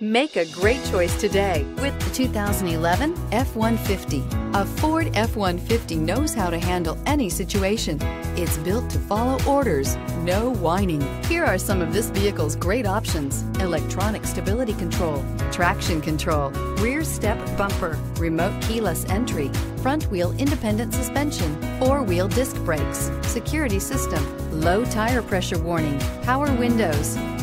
Make a great choice today with the 2011 F-150. A Ford F-150 knows how to handle any situation. It's built to follow orders, no whining. Here are some of this vehicle's great options. Electronic stability control, traction control, rear step bumper, remote keyless entry, front wheel independent suspension, four-wheel disc brakes, security system, low tire pressure warning, power windows,